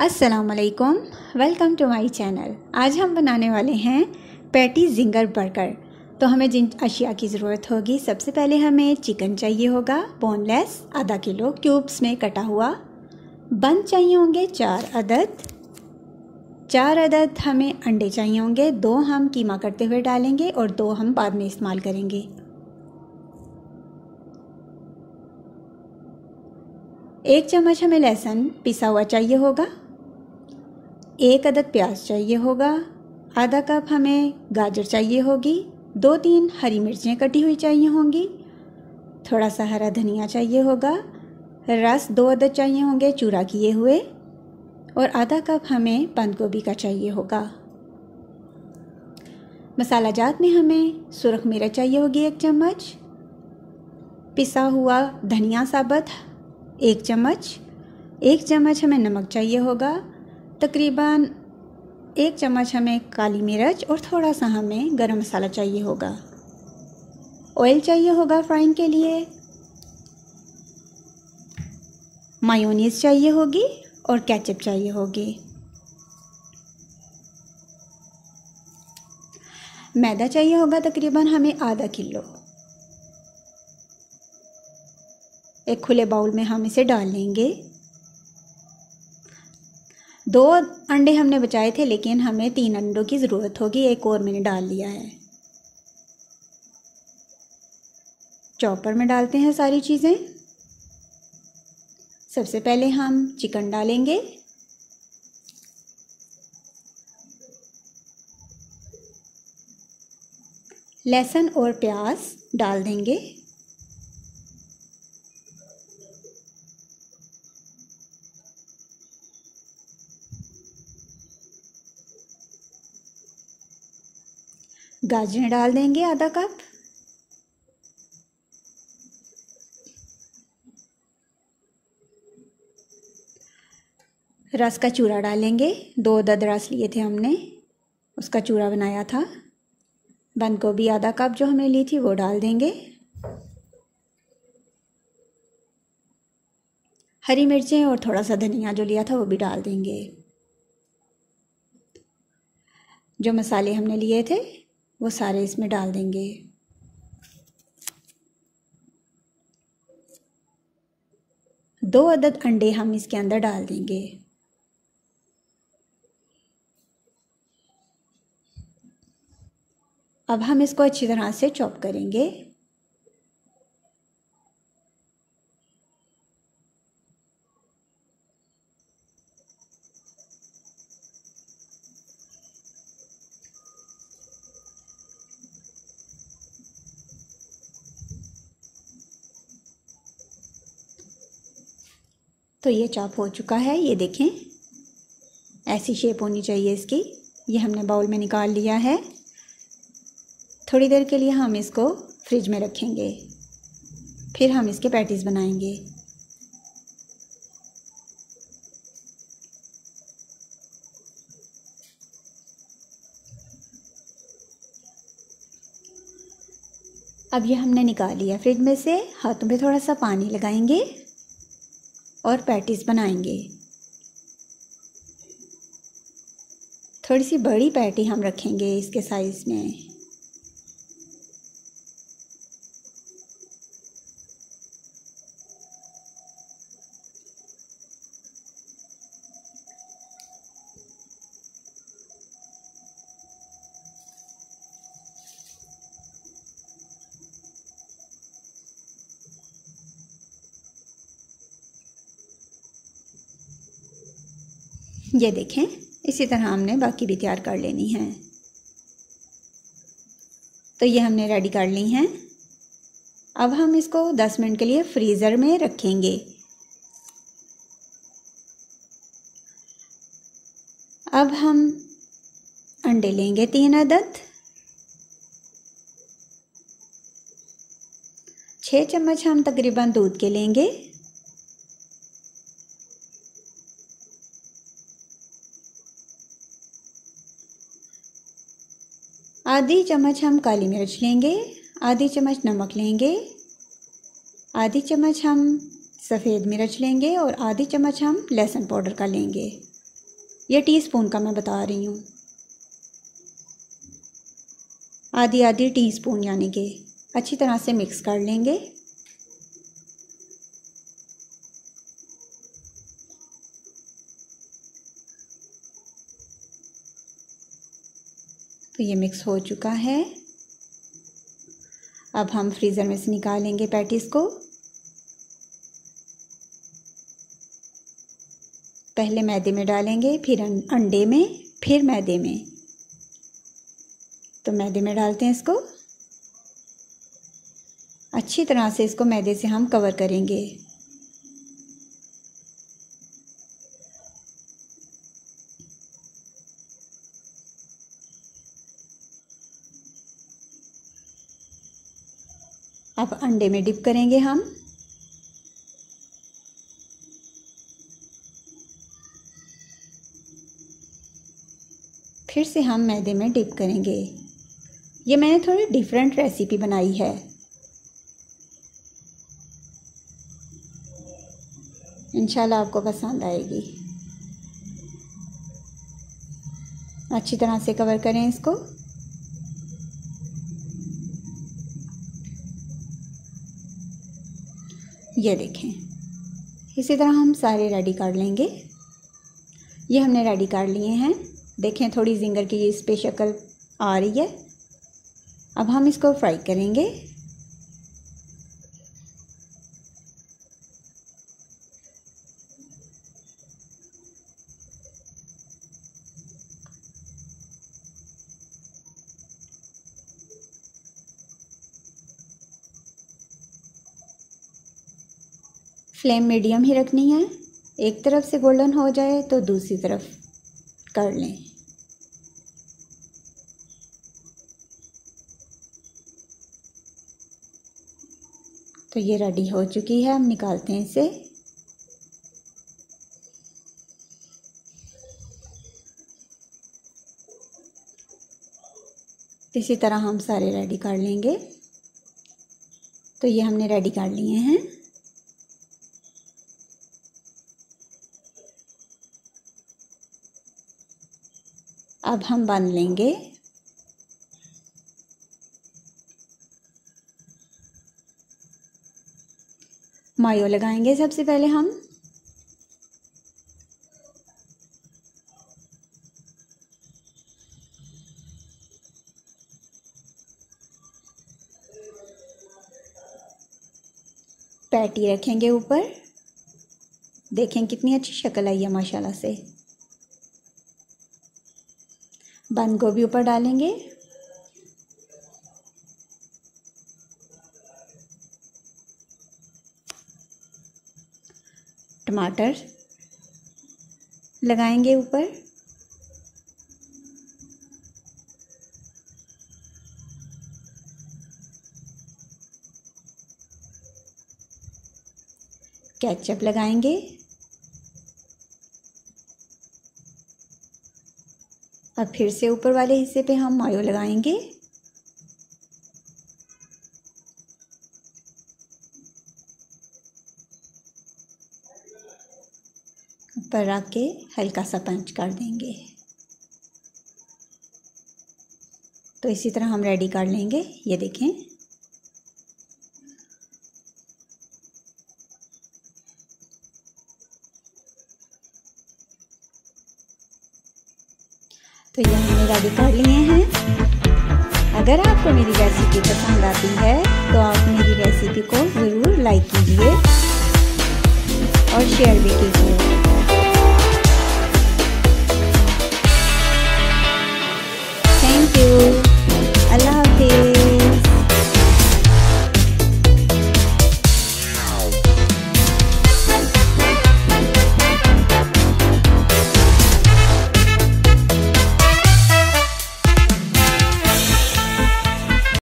असलकुम welcome to my channel आज हम बनाने वाले हैं पैटी जिंगर बर्गर तो हमें जिन अशिया की ज़रूरत होगी, सबसे पहले हमें चिकन चाहिए होगा बोनलेस आधा किलो क्यूब्स में कटा हुआ. बंद चाहिए होंगे चार अदद. चार अदद हमें अंडे चाहिए होंगे, दो हम कीमा करते हुए डालेंगे और दो हम बाद में इस्तेमाल करेंगे। एक चम्मच हमें लहसुन पिसा हुआ चाहिए होगा, एक अदद प्याज चाहिए होगा, आधा कप हमें गाजर चाहिए होगी, दो तीन हरी मिर्चें कटी हुई चाहिए होंगी, थोड़ा सा हरा धनिया चाहिए होगा, रस दो अदद चाहिए होंगे चूरा किए हुए और आधा कप हमें बंद गोभी का चाहिए होगा। मसाला जात में हमें सुरख मिर्च चाहिए होगी एक चम्मच। पिसा हुआ धनिया साबत एक चम्मच। एक चम्मच हमें नमक चाहिए होगा। तकरीबन एक चम्मच हमें काली मिर्च और थोड़ा सा हमें गरम मसाला चाहिए होगा। ऑयल चाहिए होगा फ्राइंग के लिए। मायोनीज़ चाहिए होगी। और कैचअप चाहिए होगी। मैदा चाहिए होगा तकरीबन हमें आधा किलो। एक खुले बाउल में हम इसे डाल लेंगे। दो अंडे हमने बचाए थे, लेकिन हमें तीन अंडों की ज़रूरत होगी, एक और मैंने डाल लिया है। चॉपर में डालते हैं सारी चीज़ें। सबसे पहले हम चिकन डालेंगे। लहसुन और प्याज डाल देंगे। गाजरें डाल देंगे आधा कप। रस का चूरा डालेंगे। दो दद रस लिए थे हमने। उसका चूरा बनाया था। बंद गोभी आधा कप जो हमने ली थी वो डाल देंगे। हरी मिर्चें और थोड़ा सा धनिया जो लिया था वो भी डाल देंगे। जो मसाले हमने लिए थे, वो सारे इसमें डाल देंगे। दो अदद अंडे हम इसके अंदर डाल देंगे। अब हम इसको अच्छी तरह से चॉप करेंगे। तो ये चॉप हो चुका है, ये देखें। ऐसी शेप होनी चाहिए इसकी। ये हमने बाउल में निकाल लिया है। थोड़ी देर के लिए हम इसको फ्रिज में रखेंगे। फिर हम इसके पैटीज़ बनाएँगे। अब ये हमने निकाल लिया। फ्रिज में से हाथों पे थोड़ा सा पानी लगाएँगे और पैटीज़ बनाएँगे। थोड़ी सी बड़ी पैटी हम रखेंगे इसके साइज़ में। ये देखें, इसी तरह हमने बाकी भी तैयार कर लेनी है। तो ये हमने रेडी कर ली हैं। अब हम इसको 10 मिनट के लिए फ्रीज़र में रखेंगे। अब हम अंडे लेंगे तीन अदद। छः चम्मच हम तकरीबन दूध के लेंगे। आधी चम्मच हम काली मिर्च लेंगे, आधी चम्मच नमक लेंगे, आधी चम्मच हम सफ़ेद मिर्च लेंगे और आधी चम्मच हम लहसुन पाउडर का लेंगे। ये टीस्पून का मैं बता रही हूँ। आधी आधी टीस्पून यानी कि अच्छी तरह से मिक्स कर लेंगे। तो ये मिक्स हो चुका है। अब हम फ्रीज़र में से निकालेंगे पैटीज़ को। पहले मैदे में डालेंगे फिर अं-, अंडे में फिर मैदे में। तो मैदे में डालते हैं इसको। अच्छी तरह से इसको मैदे से हम कवर करेंगे। अब अंडे में डिप करेंगे हम। फिर से हम मैदे में डिप करेंगे। ये मैंने थोड़ी डिफरेंट रेसिपी बनाई है। इंशाल्लाह आपको पसंद आएगी। अच्छी तरह से कवर करें इसको। ये देखें इसी तरह हम सारे रेडी कर लेंगे। ये हमने रेडी कर लिए हैं। देखें थोड़ी जिंगर की इस पे शक्ल आ रही है। अब हम इसको फ्राई करेंगे। फ्लेम मीडियम ही रखनी है। एक तरफ़ से गोल्डन हो जाए तो दूसरी तरफ़ कर लें। तो ये रेडी हो चुकी है। हम निकालते हैं इसे। इसी तरह हम सारे रेडी कर लेंगे। तो ये हमने रेडी कर लिए हैं। अब हम बन लेंगे। मायो लगाएँगे सबसे पहले हम। पैटी रखेंगे ऊपर। देखें कितनी अच्छी शक्ल आई है, माशाल्लाह से। बंद गोभी ऊपर डालेंगे। टमाटर लगाएँगे ऊपर। केचप लगाएँगे। अब फिर से ऊपर वाले हिस्से पे हम मायो लगाएँगे। ऊपर रख के हल्का सा पंच कर देंगे। तो इसी तरह हम रेडी कर लेंगे। ये देखें। तो ये हमने रेडी कर लिए हैं। अगर आपको मेरी रेसिपी पसंद आती है तो आप मेरी रेसिपी को ज़रूर लाइक कीजिए और शेयर भी कीजिए।